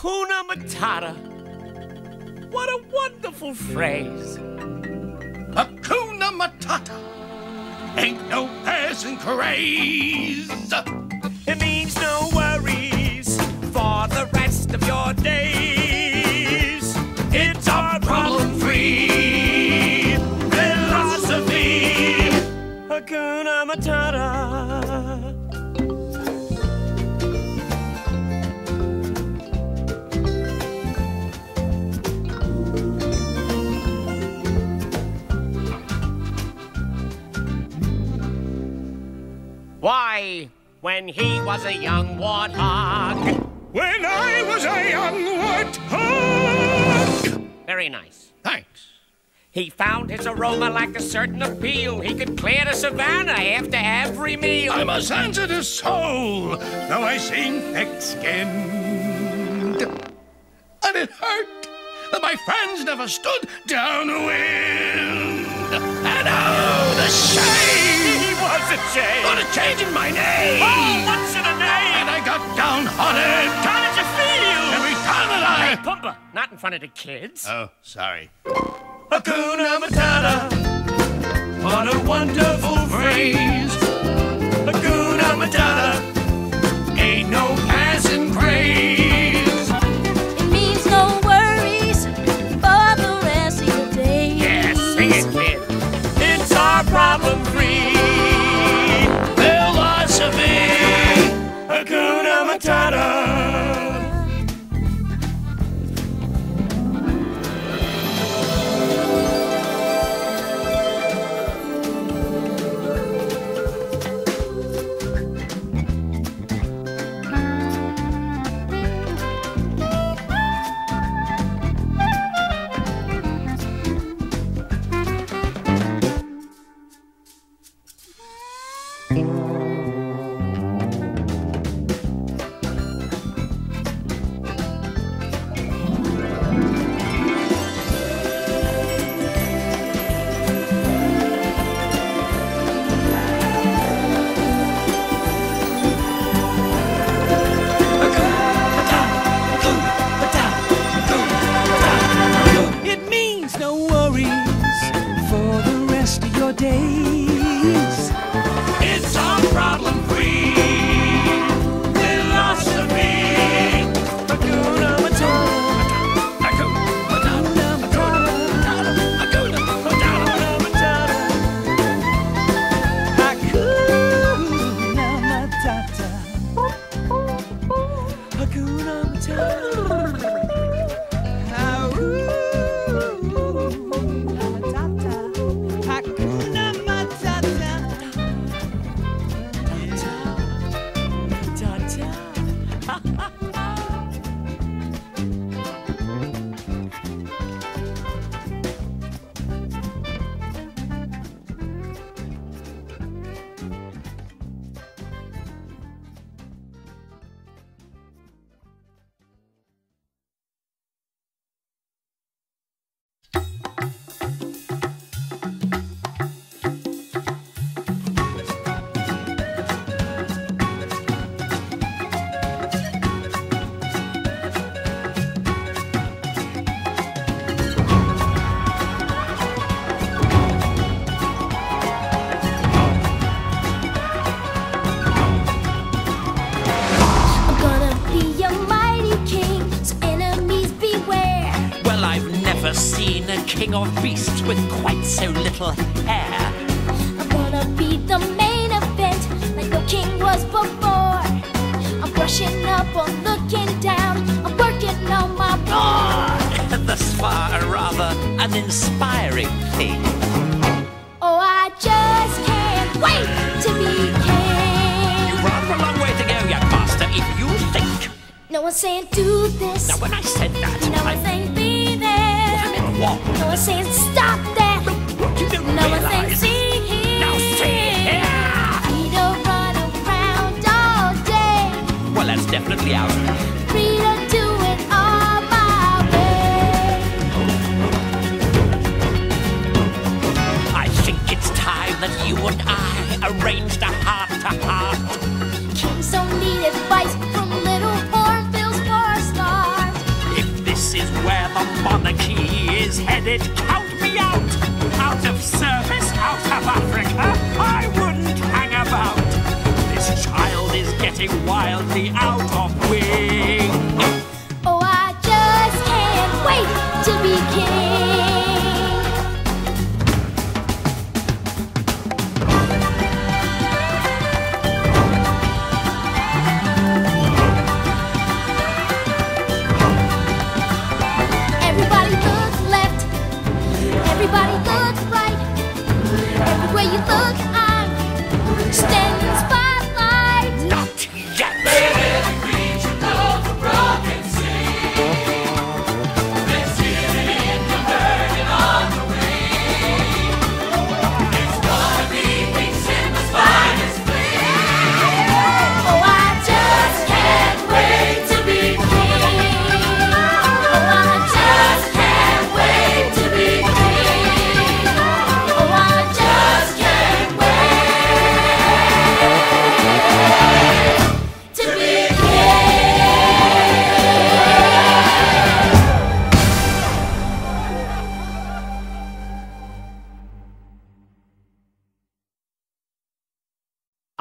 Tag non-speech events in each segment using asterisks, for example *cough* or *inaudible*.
Hakuna Matata. What a wonderful phrase. Hakuna Matata. Ain't no passing craze. It means no worries for the rest of your days. It's our Problem-free philosophy. Hakuna Matata. Why, when he was a young warthog. When I was a young warthog. Very nice. Thanks. He found his aroma like a certain appeal. He could clear the savannah after every meal. I'm a sensitive soul, though I seem thick-skinned. And it hurt that my friends never stood downwind. And oh, the shame! He was a change in my name! Oh, what's in a name? And I got downhearted! How did you feel? Every time that I... Hey, Pumbaa, not in front of the kids. Oh, sorry. Hakuna Matata. What a wonderful phrase. Hakuna Matata. Ain't no king of beasts with quite so little hair. I'm gonna be the main event, like no king was before. I'm brushing up on looking down, I'm working on my roar. *laughs* Thus far, a rather uninspiring thing. Oh, I just can't wait to be king. You've rather a long way to go, young master, if you think. No one's saying do this. Now, when I said that, No I one's saying be No one's saying stop that. You don't No one's saying see here. Now, see here. We don't run around all day. Well, that's definitely out. Free to do it all my way. I think it's time that you and I arranged a heart-to-heart. Kings don't need advice from little hornbills or stars. is headed. Me out. Out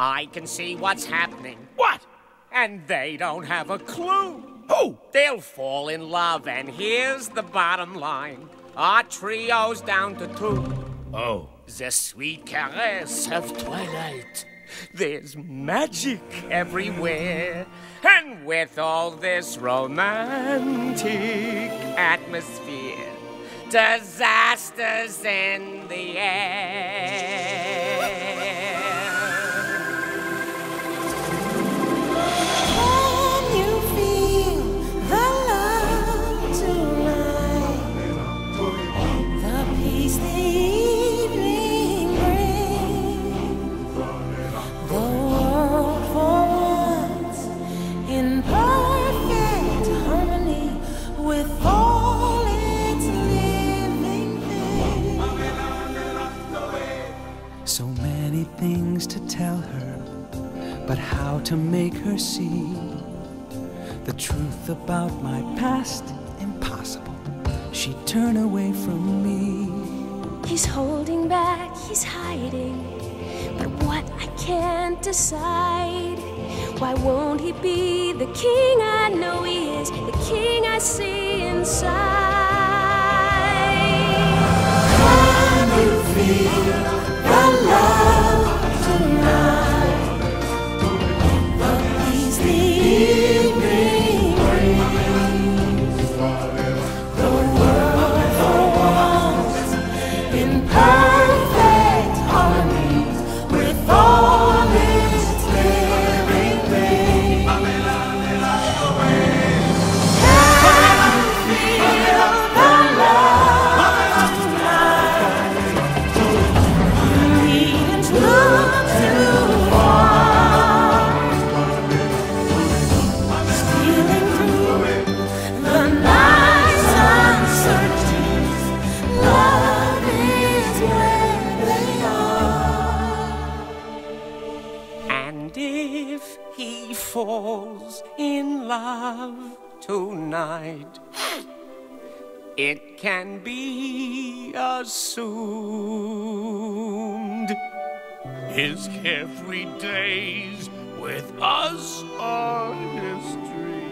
I can see what's happening. What? And they don't have a clue. Who? They'll fall in love, and here's the bottom line. Our trio's down to two. Oh. The sweet caress of twilight. There's magic everywhere. And with all this romantic atmosphere, disasters in the air. Many things to tell her, but how to make her see the truth about my past? Impossible. She'd turn away from me. He's holding back, he's hiding. But what I can't decide. Why won't he be the king I know he is, the king I see inside? Can you feel love tonight? Falls in love tonight, it can be assumed. His carefree days with us are history.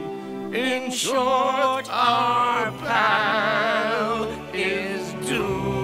In short, our pal is doomed.